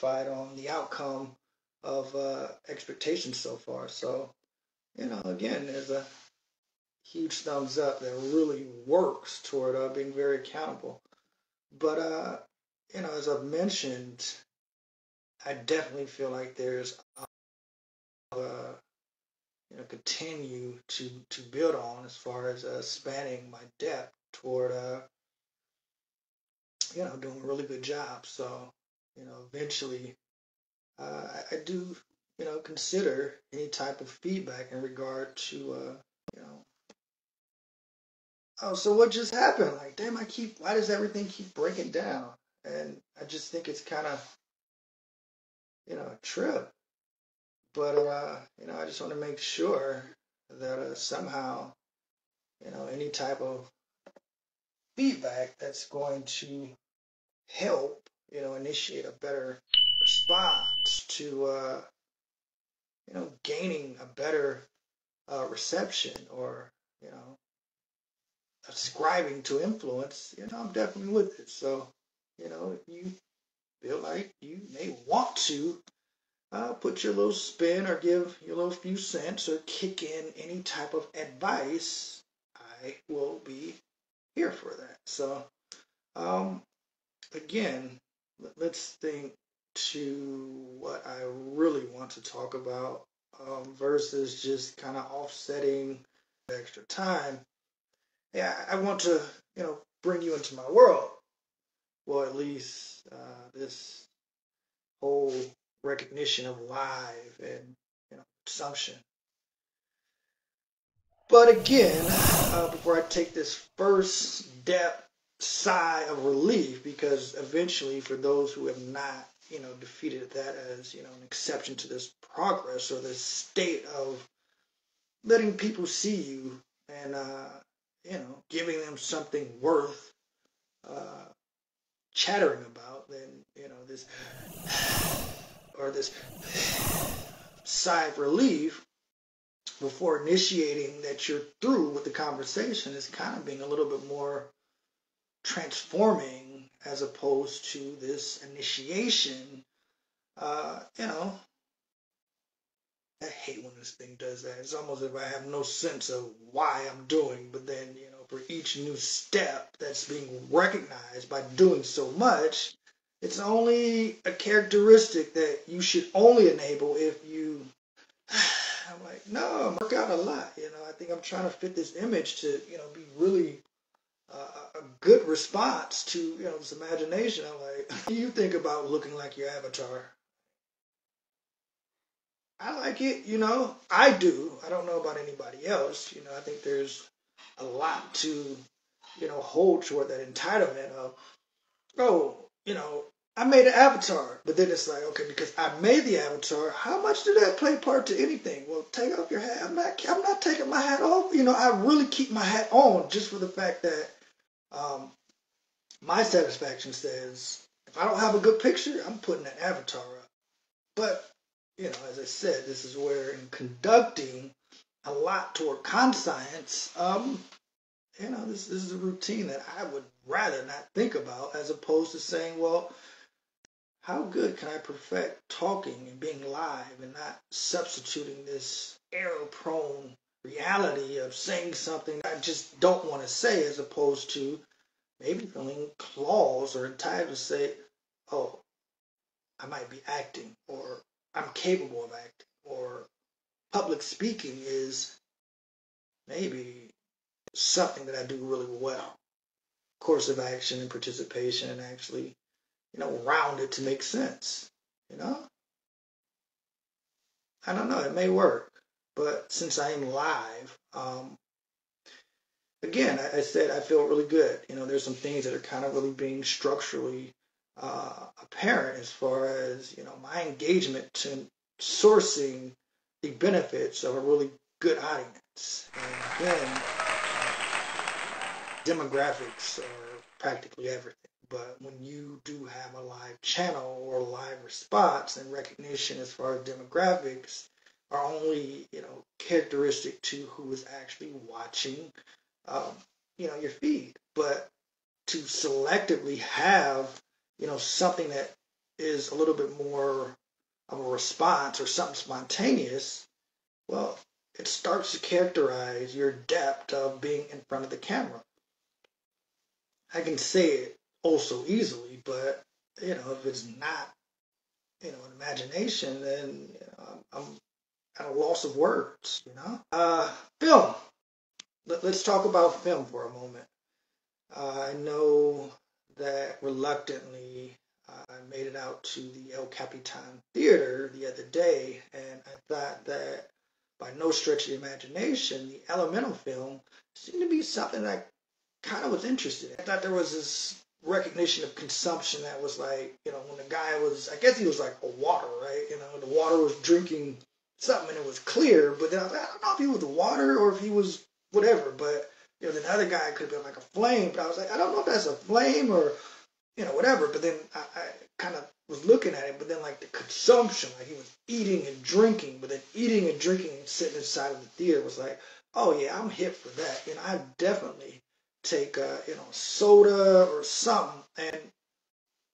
satisfied on the outcome of uh, expectations so far. So, you know, again, there's a huge thumbs up that really works toward uh, being very accountable. But, uh, you know, as I've mentioned, I definitely feel like there's uh, you know continue to to build on as far as uh, spanning my depth toward uh, you know doing a really good job. So you know eventually uh, I, I do you know consider any type of feedback in regard to uh, you know. Oh so what just happened? Like damn I keep why does everything keep breaking down? And I just think it's kind of you know a trip. But uh, you know, I just want to make sure that uh, somehow, you know, any type of feedback that's going to help, you know, initiate a better response to, uh, you know, gaining a better uh, reception or, you know, ascribing to influence, you know, I'm definitely with it. So, you know, if you feel like you may want to uh, put your little spin or give your little few cents or kick in any type of advice, I will be here for that. So, um, again, let's think to what I really want to talk about um, versus just kind of offsetting extra time. Yeah, I want to, you know, bring you into my world. Well, at least uh, this whole recognition of live and you know consumption. But again, uh, before I take this first depth sigh of relief, because eventually, for those who have not, you know, defeated that as you know an exception to this progress or this state of letting people see you and uh, you know giving them something worth uh, chattering about, then you know this or this sigh of relief before initiating that you're through with the conversation is kind of being a little bit more transforming as opposed to this initiation. Uh, you know, I hate when this thing does that. It's almost if I have no sense of why I'm doing, but then, you know, for each new step that's being recognized by doing so much, it's only a characteristic that you should only enable if you. I'm like, no, I work out a lot. You know, I think I'm trying to fit this image to, you know, be really good response to, you know, this imagination. I'm like, you think about looking like your avatar? I like it, you know. I do. I don't know about anybody else. You know, I think there's a lot to, you know, hold toward that entitlement of, oh, you know, I made an avatar, but then it's like, okay, because I made the avatar, how much did that play part to anything? Well, take off your hat. I'm not, I'm not taking my hat off. You know, I really keep my hat on just for the fact that um, my satisfaction says if I don't have a good picture, I'm putting an avatar up. But you know, as I said, this is where in conducting a lot toward conscience, um, you know, this, this is a routine that I would rather not think about as opposed to saying, well, how good can I perfect talking and being live and not substituting this error reality of saying something I just don't want to say as opposed to maybe feeling claws or entitled to say, oh, I might be acting or I'm capable of acting or public speaking is maybe something that I do really well. Course of action and participation and actually, you know, round it to make sense. You know? I don't know, it may work. But since I am live, um, again, I, I, said I feel really good. You know, there's some things that are kind of really being structurally uh, apparent as far as, you know, my engagement to sourcing the benefits of a really good audience. And again, demographics are practically everything. But when you do have a live channel or live response and recognition as far as demographics are only, you know, characteristic to who is actually watching, um, you know, your feed. But to selectively have, you know, something that is a little bit more of a response or something spontaneous, well, it starts to characterize your depth of being in front of the camera. I can say it also easily, but you know, if it's not, you know, an imagination, then you know, I'm, I'm at a loss of words. You know, uh, film. Let, us talk about film for a moment. Uh, I know that reluctantly I made it out to the El Capitan Theater the other day, and I thought that by no stretch of the imagination, the Elemental film seemed to be something I kind of was interested in. I thought there was this recognition of consumption that was like, you know, when the guy was, I guess he was like a water, right? You know, the water was drinking something and it was clear, but then I, was like, I don't know if he was water or if he was whatever, but, you know, the other guy could have been like a flame, but I was like, I don't know if that's a flame or, you know, whatever, but then I, I kind of was looking at it, but then like the consumption, like he was eating and drinking, but then eating and drinking and sitting inside of the theater was like, oh yeah, I'm hit for that. You know, I definitely take uh, you know soda or something, and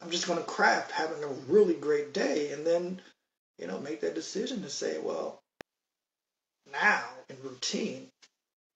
I'm just going to craft having a really great day, and then you know make that decision to say, well, now in routine,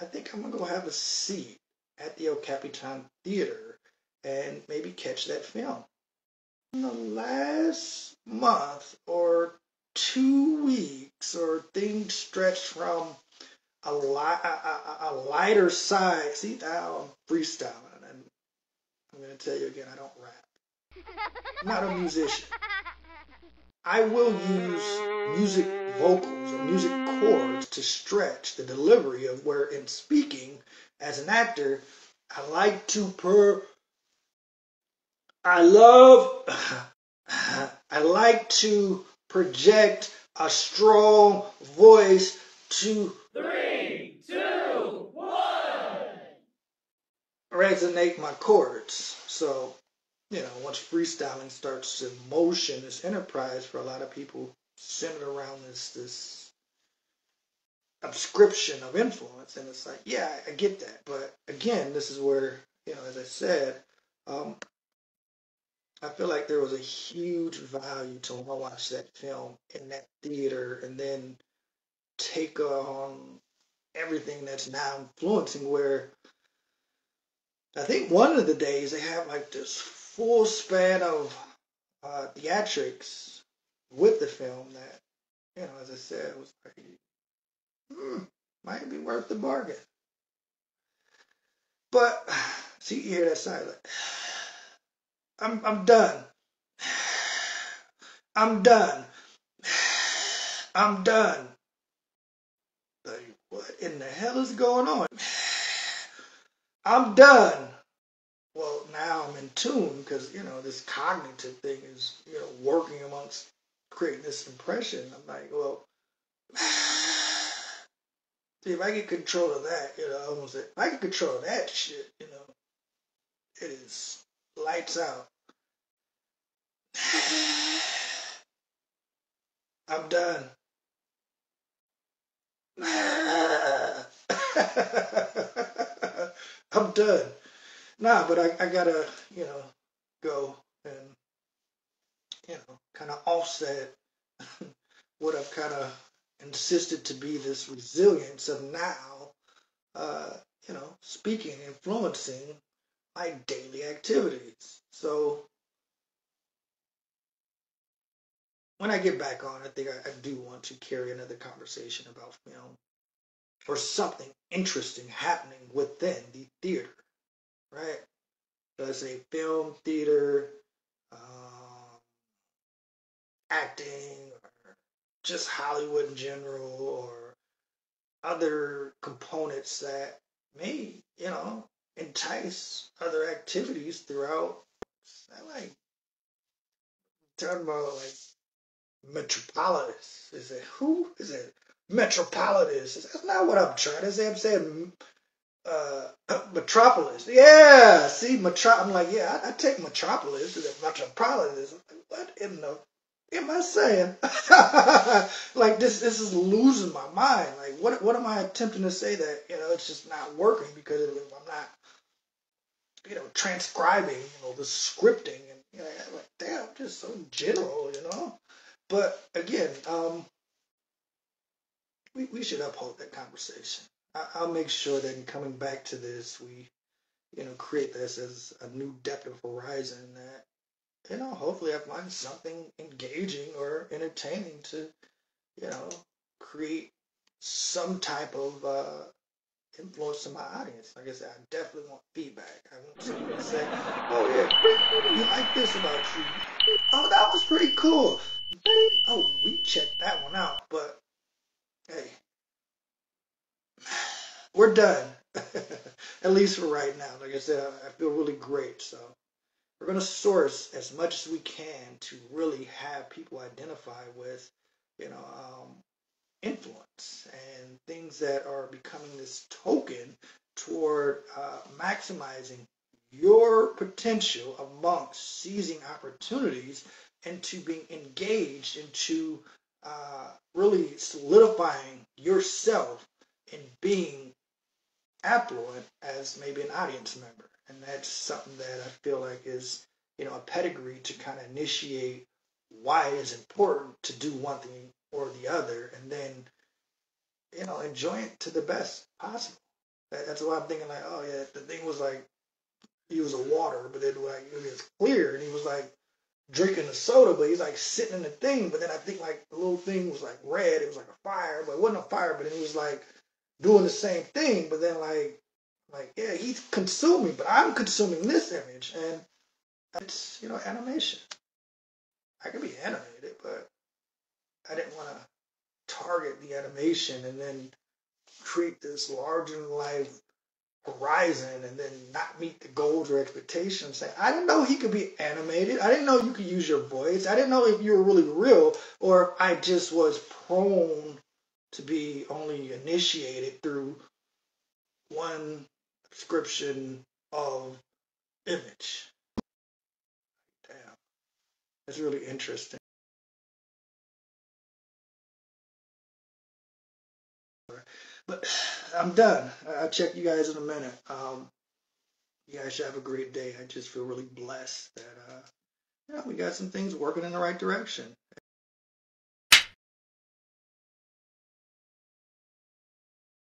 I think I'm gonna go have a seat at the El Capitan Theater and maybe catch that film. In the last month or two weeks, or things stretched from a, li- a, a, a lighter side. See, now I'm freestyling, and I'm going to tell you again, I don't rap. I'm not a musician. I will use music vocals or music chords to stretch the delivery of where in speaking as an actor, I like to per I love I like to project a strong voice to Three, two, one. resonate my chords. So, you know, once freestyling starts to motion this enterprise for a lot of people centered around this this subscription of influence, and it's like, yeah, I get that, but again, this is where you know, as I said, um, I feel like there was a huge value to watch that film in that theater, and then take on everything that's now influencing where I think one of the days they have like this full span of uh, theatrics with the film that, you know, as I said, was like, hmm, might be worth the bargain. But see, you hear that silence. I'm I'm done. I'm done. I'm done. Like, what in the hell is going on? I'm done. Well, now I'm in tune because, you know, this cognitive thing is, you know, working amongst creating this impression. I'm like, well, see, if I get control of that, you know, I almost if I get control of that shit, you know, it is lights out. I'm done. I'm done. Nah, but I, I gotta, you know, go and, you know, kind of offset what I've kind of insisted to be this resilience of now, uh, you know, speaking, influencing my daily activities. So when I get back on, I think I, I do want to carry another conversation about film or something interesting happening within the theater, right? Let's say film, theater, um, acting, or just Hollywood in general, or other components that may, you know, entice other activities throughout. I like talking about like Metropolis. Is it who? Is it Metropolis? That's not what I'm trying to say. I'm saying uh, Metropolis. Yeah, see, Metro. I'm like, yeah, I, I take Metropolis. Metropolis? What in the am I saying? like this, this is losing my mind. Like, what, what am I attempting to say that you know it's just not working because I'm not, you know, transcribing, you know, the scripting and You know, I'm like, damn, just so general, you know. But again, um, we we should uphold that conversation. I'll make sure that in coming back to this, we, you know, create this as a new depth of horizon that, you know, hopefully I find something engaging or entertaining to, you know, create some type of uh, influence to my audience. Like I said, I definitely want feedback. I want someone to say, "Oh yeah, you like this about you? Oh, that was pretty cool. Oh, we checked that one out." But hey, we're done. At least for right now. Like I said, I, feel really great. So we're gonna source as much as we can to really have people identify with, you know, um, influence and things that are becoming this token toward uh, maximizing your potential amongst seizing opportunities and to being engaged into uh, really solidifying yourself and being affluent as maybe an audience member. And that's something that I feel like is, you know, a pedigree to kind of initiate why it is important to do one thing or the other, and then you know enjoy it to the best possible. That, that's why I'm thinking like, oh yeah, the thing was like he was a water, but then like it was clear, and he was like drinking the soda, but he's like sitting in the thing. But then I think like the little thing was like red. It was like a fire, but it wasn't a fire. But then he was like doing the same thing. But then like like yeah, he's consuming, but I'm consuming this image, and it's you know animation. I can be animated, but I didn't want to target the animation and then create this larger than life horizon and then not meet the goals or expectations. I didn't know he could be animated. I didn't know you could use your voice. I didn't know if you were really real or I just was prone to be only initiated through one description of image. Damn. That's really interesting. But I'm done. I'll check you guys in a minute. Um, you guys should have a great day. I just feel really blessed that uh, yeah, we got some things working in the right direction.